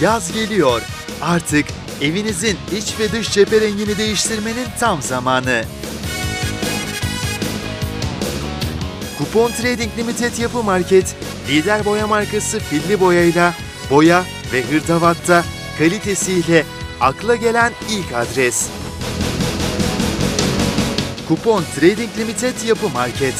Yaz geliyor. Artık evinizin iç ve dış cephe rengini değiştirmenin tam zamanı. Kupon Trading Limited Yapı Market, lider boya markası Filli Boya'yla boya ve hırdavatta kalitesiyle akla gelen ilk adres. Kupon Trading Limited Yapı Market.